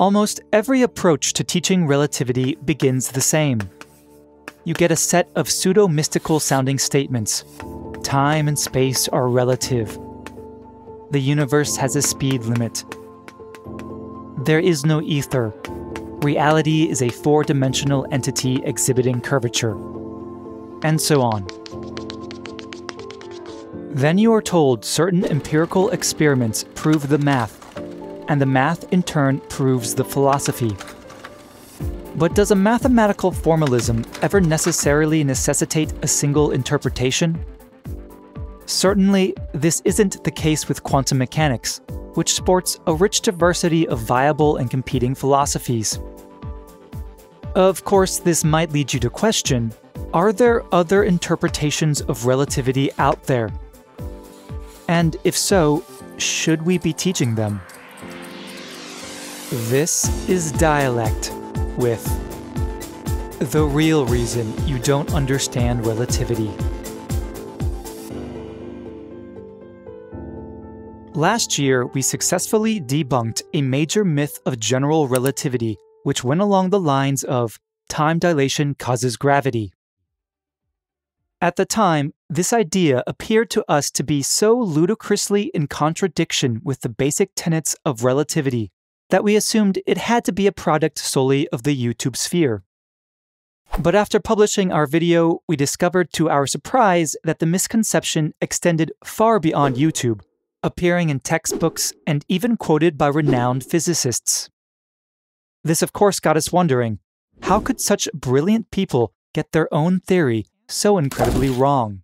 Almost every approach to teaching relativity begins the same. You get a set of pseudo mystical sounding statements. Time and space are relative. The universe has a speed limit. There is no ether. Reality is a four dimensional entity exhibiting curvature. And so on. Then you are told certain empirical experiments prove the math, and the math in turn proves the philosophy. But does a mathematical formalism ever necessarily necessitate a single interpretation? Certainly, this isn't the case with quantum mechanics, which sports a rich diversity of viable and competing philosophies. Of course, this might lead you to question are there other interpretations of relativity out there? And if so, should we be teaching them? This is Dialect with the real reason you don't understand relativity. Last year, we successfully debunked a major myth of general relativity, which went along the lines of time dilation causes gravity. At the time, this idea appeared to us to be so ludicrously in contradiction with the basic tenets of relativity that we assumed it had to be a product solely of the YouTube sphere. But after publishing our video, we discovered to our surprise that the misconception extended far beyond YouTube appearing in textbooks and even quoted by renowned physicists. This, of course, got us wondering how could such brilliant people get their own theory so incredibly wrong?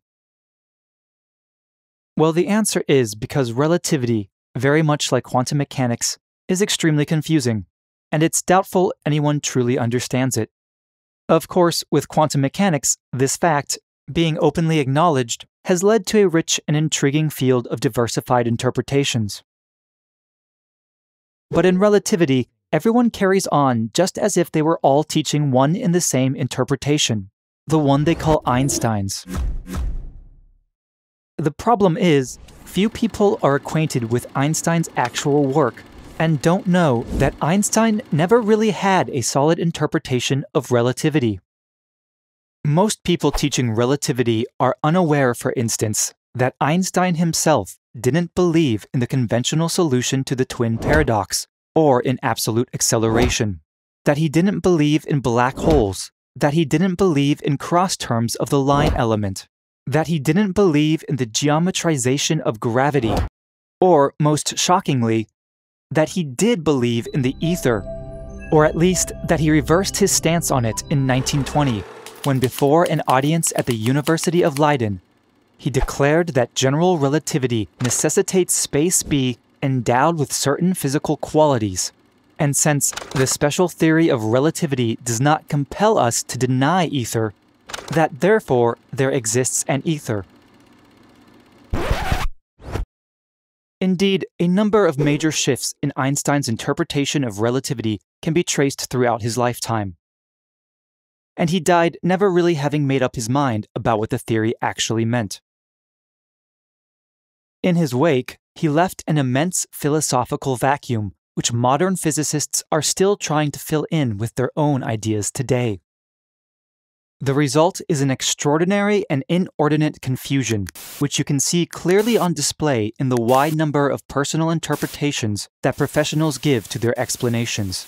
Well, the answer is because relativity, very much like quantum mechanics, is extremely confusing, and it's doubtful anyone truly understands it. Of course, with quantum mechanics, this fact, being openly acknowledged, has led to a rich and intriguing field of diversified interpretations. But in relativity, everyone carries on just as if they were all teaching one in the same interpretation, the one they call Einstein's. The problem is, few people are acquainted with Einstein's actual work and don't know that Einstein never really had a solid interpretation of relativity. Most people teaching relativity are unaware, for instance, that Einstein himself didn't believe in the conventional solution to the twin paradox or in absolute acceleration, that he didn't believe in black holes, that he didn't believe in cross terms of the line element, that he didn't believe in the geometrization of gravity, or, most shockingly, that he did believe in the ether, or at least that he reversed his stance on it in 1920 when before an audience at the University of Leiden, he declared that general relativity necessitates space be endowed with certain physical qualities. And since the special theory of relativity does not compel us to deny ether, that therefore there exists an ether. Indeed, a number of major shifts in Einstein's interpretation of relativity can be traced throughout his lifetime and he died never really having made up his mind about what the theory actually meant. In his wake, he left an immense philosophical vacuum, which modern physicists are still trying to fill in with their own ideas today. The result is an extraordinary and inordinate confusion, which you can see clearly on display in the wide number of personal interpretations that professionals give to their explanations.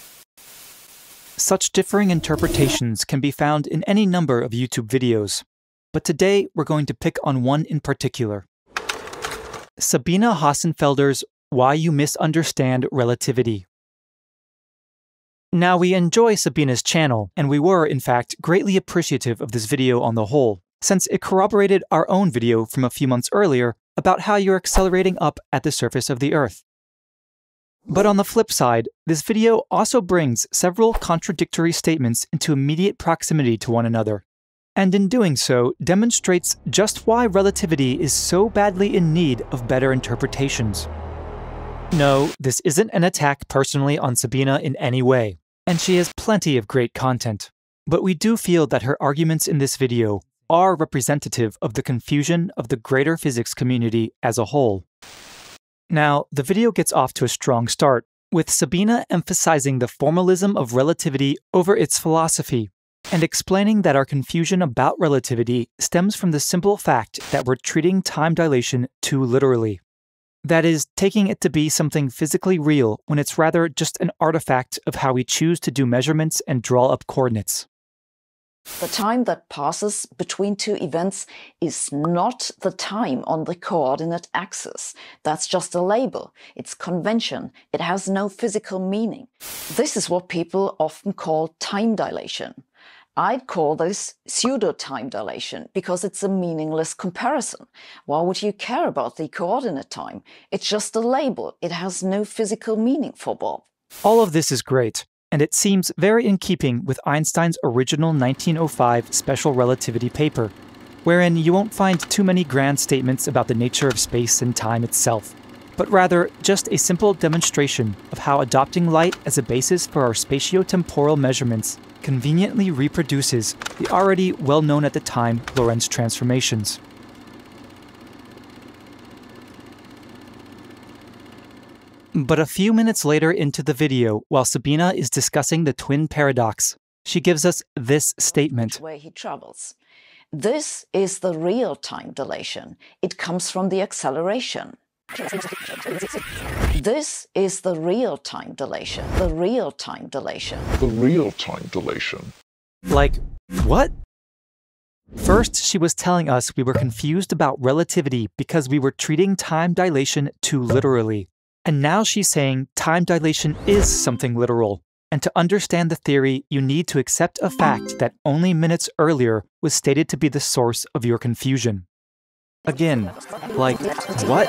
Such differing interpretations can be found in any number of YouTube videos, but today we're going to pick on one in particular. Sabine Hossenfelder's Why You Misunderstand Relativity. Now, we enjoy Sabine's channel, and we were, in fact, greatly appreciative of this video on the whole, since it corroborated our own video from a few months earlier about how you're accelerating up at the surface of the Earth. But on the flip side, this video also brings several contradictory statements into immediate proximity to one another, and in doing so demonstrates just why relativity is so badly in need of better interpretations. No, this isn't an attack personally on Sabine in any way, and she has plenty of great content. But we do feel that her arguments in this video are representative of the confusion of the greater physics community as a whole. Now, the video gets off to a strong start, with Sabine emphasizing the formalism of relativity over its philosophy, and explaining that our confusion about relativity stems from the simple fact that we're treating time dilation too literally. That is, taking it to be something physically real when it's rather just an artifact of how we choose to do measurements and draw up coordinates. The time that passes between two events is not the time on the coordinate axis. That's just a label. It's convention. It has no physical meaning. This is what people often call time dilation. I'd call this pseudo time dilation because it's a meaningless comparison. Why would you care about the coordinate time? It's just a label. It has no physical meaning for Bob. All of this is great, and it seems very in keeping with Einstein's original 1905 special relativity paper, wherein you won't find too many grand statements about the nature of space and time itself, but rather just a simple demonstration of how adopting light as a basis for our spatiotemporal measurements conveniently reproduces the already well known at the time Lorentz transformations. But a few minutes later into the video, while Sabine is discussing the twin paradox, she gives us this statement. Where he travels. This is the real time dilation. It comes from the acceleration. This is the real time dilation. The real time dilation. The real time dilation. Like, what? First, she was telling us we were confused about relativity because we were treating time dilation too literally. And now she's saying time dilation is something literal. And to understand the theory, you need to accept a fact that only minutes earlier was stated to be the source of your confusion. Again, like, what?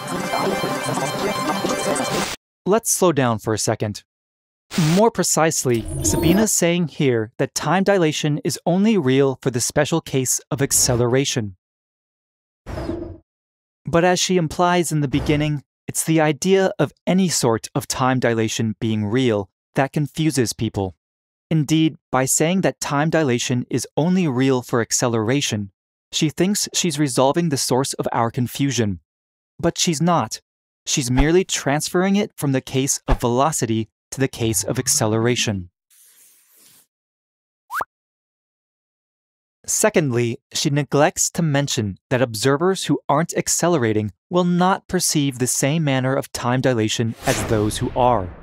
Let's slow down for a second. More precisely, Sabine's saying here that time dilation is only real for the special case of acceleration. But as she implies in the beginning, it's the idea of any sort of time dilation being real that confuses people. Indeed, by saying that time dilation is only real for acceleration, she thinks she's resolving the source of our confusion. But she's not. She's merely transferring it from the case of velocity to the case of acceleration. Secondly, she neglects to mention that observers who aren't accelerating will not perceive the same manner of time dilation as those who are.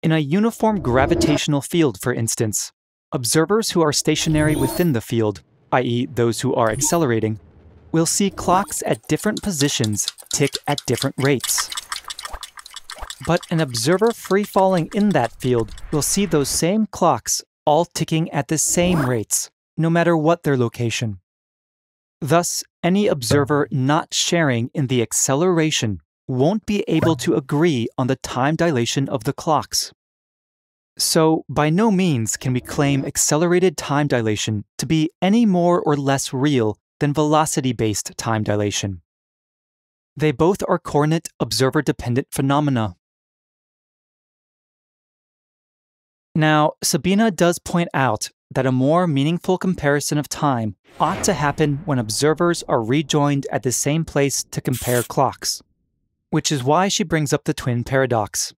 In a uniform gravitational field, for instance, Observers who are stationary within the field, i.e., those who are accelerating, will see clocks at different positions tick at different rates. But an observer free falling in that field will see those same clocks all ticking at the same rates, no matter what their location. Thus, any observer not sharing in the acceleration won't be able to agree on the time dilation of the clocks. So, by no means can we claim accelerated time dilation to be any more or less real than velocity based time dilation. They both are coordinate observer dependent phenomena. Now, Sabine does point out that a more meaningful comparison of time ought to happen when observers are rejoined at the same place to compare clocks, which is why she brings up the twin paradox.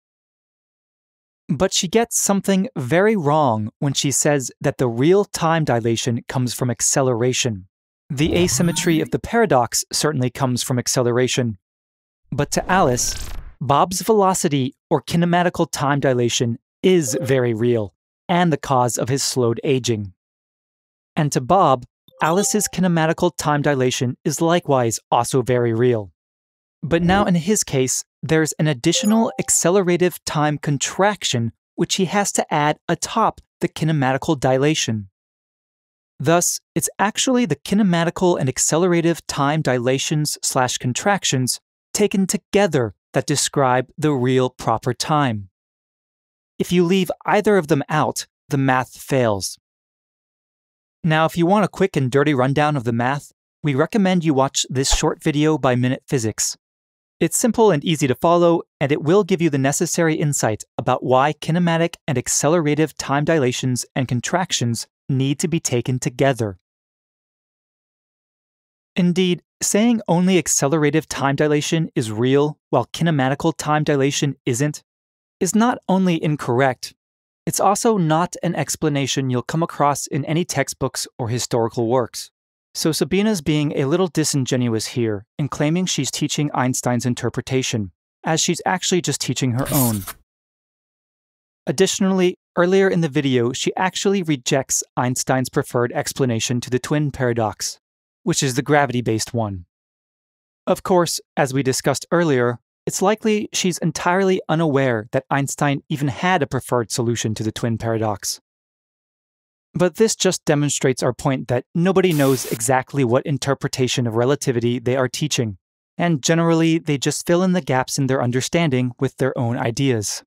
But she gets something very wrong when she says that the real time dilation comes from acceleration. The asymmetry of the paradox certainly comes from acceleration. But to Alice, Bob's velocity or kinematical time dilation is very real and the cause of his slowed aging. And to Bob, Alice's kinematical time dilation is likewise also very real. But now in his case, there's an additional accelerative time contraction which he has to add atop the kinematical dilation. Thus, it's actually the kinematical and accelerative time dilations slash contractions taken together that describe the real proper time. If you leave either of them out, the math fails. Now, if you want a quick and dirty rundown of the math, we recommend you watch this short video by Minute Physics. It's simple and easy to follow, and it will give you the necessary insight about why kinematic and accelerative time dilations and contractions need to be taken together. Indeed, saying only accelerative time dilation is real while kinematical time dilation isn't is not only incorrect, it's also not an explanation you'll come across in any textbooks or historical works. So Sabine's being a little disingenuous here in claiming she's teaching Einstein's interpretation, as she's actually just teaching her own. Additionally, earlier in the video, she actually rejects Einstein's preferred explanation to the twin paradox, which is the gravity based one. Of course, as we discussed earlier, it's likely she's entirely unaware that Einstein even had a preferred solution to the twin paradox. But this just demonstrates our point that nobody knows exactly what interpretation of relativity they are teaching, and generally they just fill in the gaps in their understanding with their own ideas.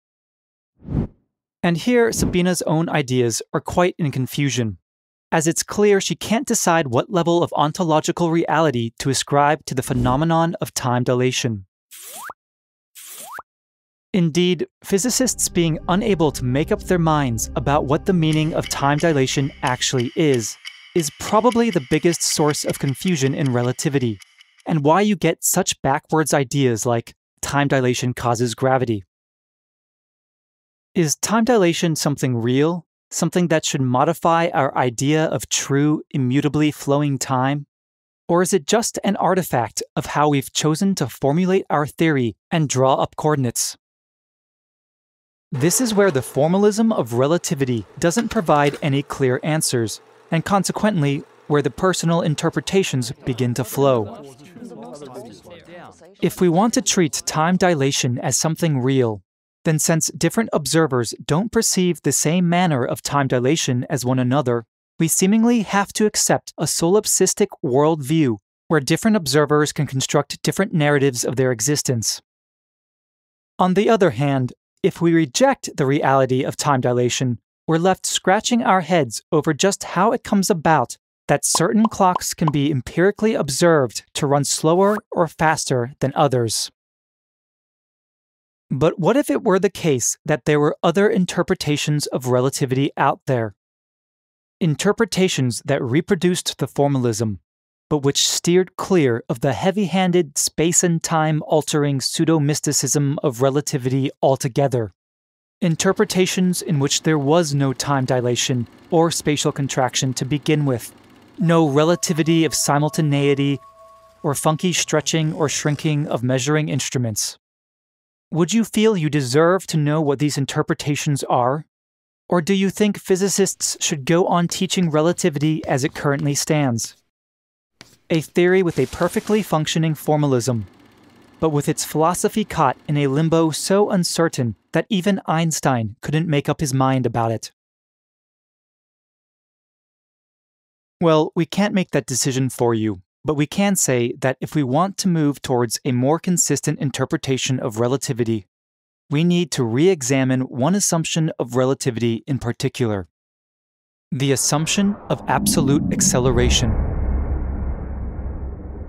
And here, Sabine's own ideas are quite in confusion, as it's clear she can't decide what level of ontological reality to ascribe to the phenomenon of time dilation. Indeed, physicists being unable to make up their minds about what the meaning of time dilation actually is, is probably the biggest source of confusion in relativity, and why you get such backwards ideas like time dilation causes gravity. Is time dilation something real, something that should modify our idea of true, immutably flowing time? Or is it just an artifact of how we've chosen to formulate our theory and draw up coordinates? This is where the formalism of relativity doesn't provide any clear answers, and consequently, where the personal interpretations begin to flow. If we want to treat time dilation as something real, then since different observers don't perceive the same manner of time dilation as one another, we seemingly have to accept a solipsistic worldview where different observers can construct different narratives of their existence. On the other hand, if we reject the reality of time dilation, we're left scratching our heads over just how it comes about that certain clocks can be empirically observed to run slower or faster than others. But what if it were the case that there were other interpretations of relativity out there? Interpretations that reproduced the formalism, but which steered clear of the heavy handed, space and time altering pseudo mysticism of relativity altogether. Interpretations in which there was no time dilation or spatial contraction to begin with, no relativity of simultaneity, or funky stretching or shrinking of measuring instruments. Would you feel you deserve to know what these interpretations are? Or do you think physicists should go on teaching relativity as it currently stands? A theory with a perfectly functioning formalism, but with its philosophy caught in a limbo so uncertain that even Einstein couldn't make up his mind about it. Well, we can't make that decision for you, but we can say that if we want to move towards a more consistent interpretation of relativity, we need to re examine one assumption of relativity in particular the assumption of absolute acceleration.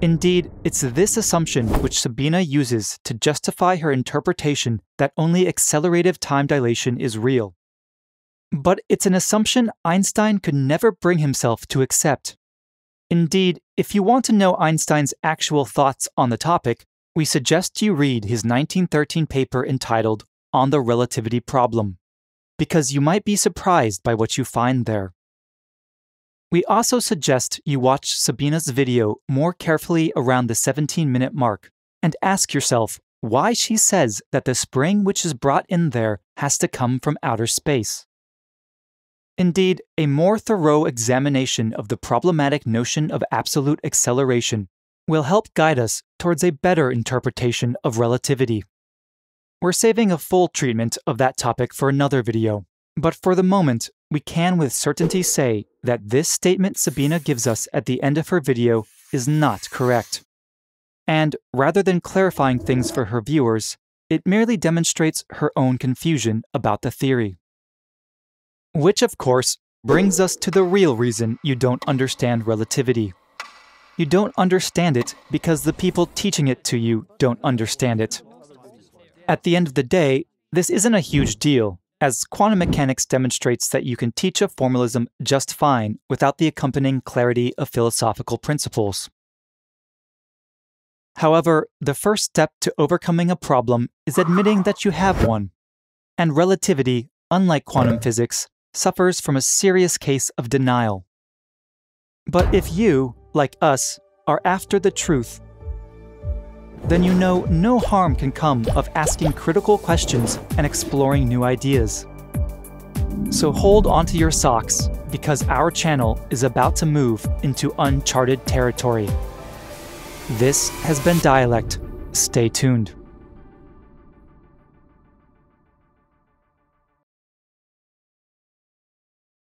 Indeed, it's this assumption which Sabine uses to justify her interpretation that only accelerative time dilation is real. But it's an assumption Einstein could never bring himself to accept. Indeed, if you want to know Einstein's actual thoughts on the topic, we suggest you read his 1913 paper entitled On the Relativity Problem, because you might be surprised by what you find there. We also suggest you watch Sabine's video more carefully around the 17 minute mark and ask yourself why she says that the spring which is brought in there has to come from outer space. Indeed, a more thorough examination of the problematic notion of absolute acceleration will help guide us towards a better interpretation of relativity. We're saving a full treatment of that topic for another video, but for the moment, we can with certainty say that this statement Sabine gives us at the end of her video is not correct. And rather than clarifying things for her viewers, it merely demonstrates her own confusion about the theory. Which, of course, brings us to the real reason you don't understand relativity. You don't understand it because the people teaching it to you don't understand it. At the end of the day, this isn't a huge deal as quantum mechanics demonstrates that you can teach a formalism just fine without the accompanying clarity of philosophical principles. However, the first step to overcoming a problem is admitting that you have one. And relativity, unlike quantum physics, suffers from a serious case of denial. But if you, like us, are after the truth, then you know no harm can come of asking critical questions and exploring new ideas. So hold onto your socks because our channel is about to move into uncharted territory. This has been Dialect. Stay tuned.